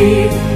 keep